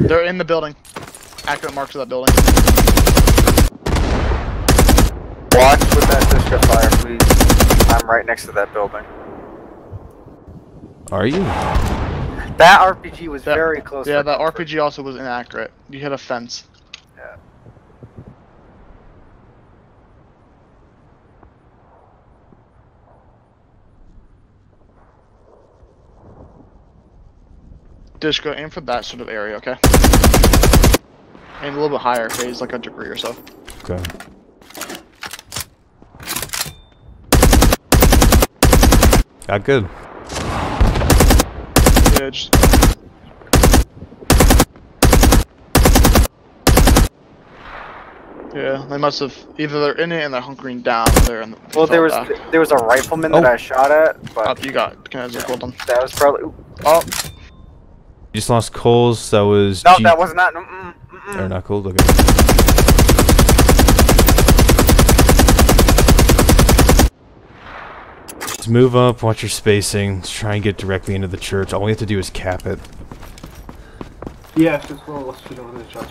They're in the building. Accurate marks of that building. Watch with that disco fire, please. I'm right next to that building. Are you? That RPG was That- very close. Yeah, that. RPG also was inaccurate. You hit a fence. Yeah. Just go aim for that sort of area, okay? Aim a little bit higher, phase like a degree or so. Okay. Got good. Yeah, just Yeah, they must have either they're in it and they're hunkering down or they're in the Well, there was fell back. there was a rifleman that Oh. I shot at, but Up, you got can I just well done. that was probably. Oh, You just lost Coles. That was. No, G- that was not. Mm, mm, Or mm. not Coles. Okay. Let's move up. Watch your spacing. Let's try and get directly into the church. All we have to do is cap it. Yeah, just roll let's shoot over the church.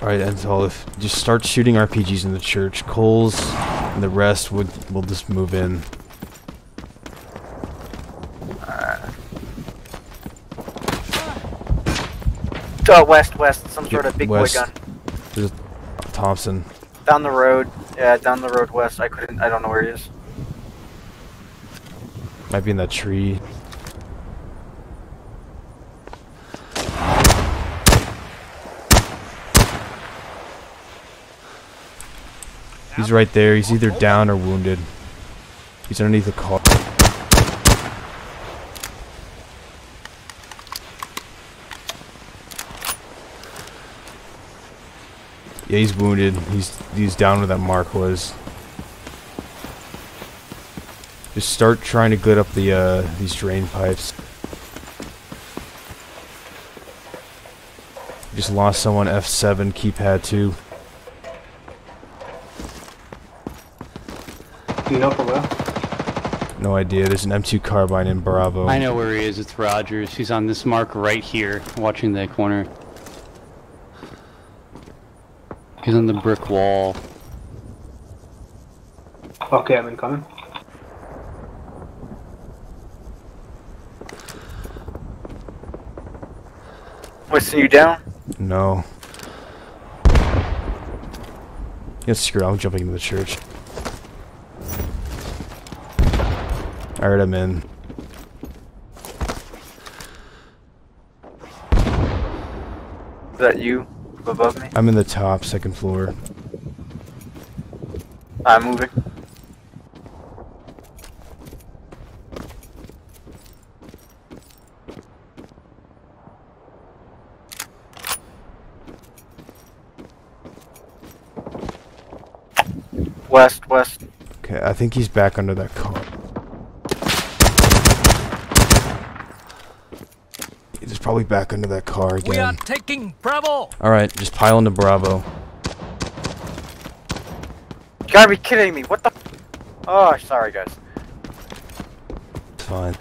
Alright, Enzel, if just start shooting RPGs in the church. Coles and the rest would will just move in. Uh, west, west, some sort of big west. boy gun. There's Thompson. Down the road. Yeah, down the road west. I couldn't. I don't know where he is. Might be in that tree. He's right there. He's either down or wounded. He's underneath the car. Yeah, he's wounded. He's he's down where that mark was. Just start trying to glit up the uh, these drain pipes. Just lost someone F7 keypad too. Do you know for where? No idea. There's an M2 carbine in Bravo. I know where he is. It's Rogers. He's on this mark right here, watching that corner. He's on the brick wall. Okay, I'm incoming. Weston, you down? No. Yeah, screw it, I'm jumping into the church. Alright, I'm in. Is that you above me? I'm in the top, second floor. I'm moving. West, west. Okay, I think he's back under that car. He's probably back under that car again. We are taking Bravo! Alright, just pile into Bravo. You gotta be kidding me. What the? Oh, sorry, guys. It's fine.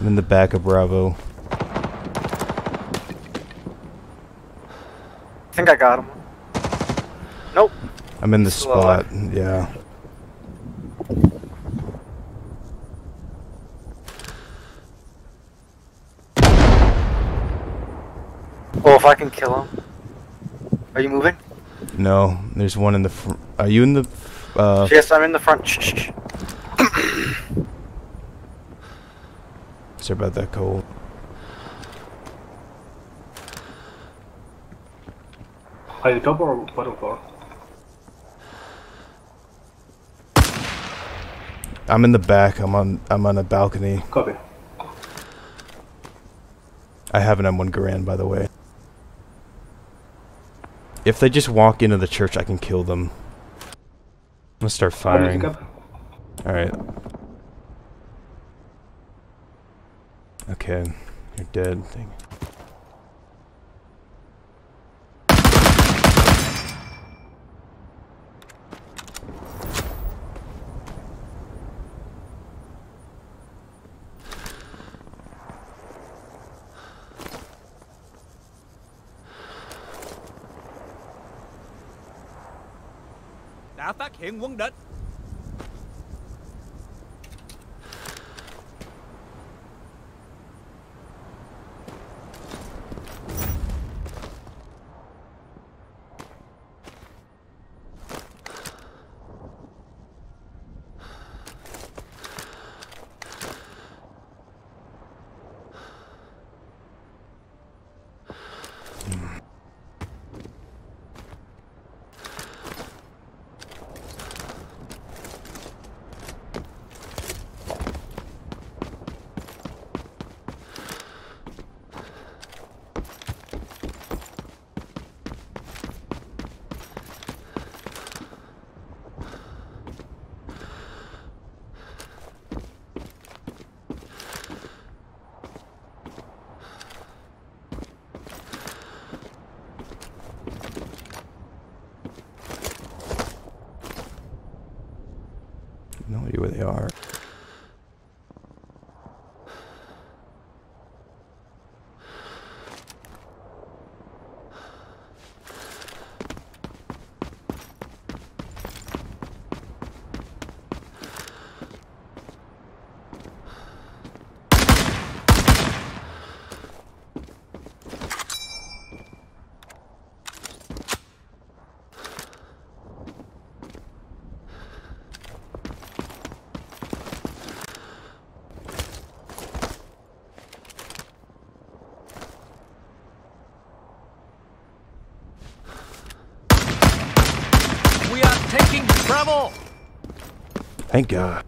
I'm in the back of Bravo. Think I got him. Nope. I'm in the Still alive. spot. Yeah. Oh, if I can kill him. Are you moving? No, there's one in the fr- Are you in the uh yes, I'm in the front. Sorry about that cold. Are you top or bottom floor? I'm in the back. I'm on I'm on a balcony. Copy. I have an M1 Garand by the way. If they just walk into the church, I can kill them. I'm gonna start firing. Alright. Okay, you're dead. Thing. Đã phát hiện quân địch. Where they are. We are taking Bravo. Thank God.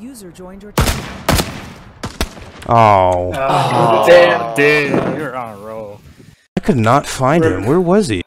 User joined your channel. Oh. oh, Damn. Dude, you're on a roll. I could not find him. Where was he?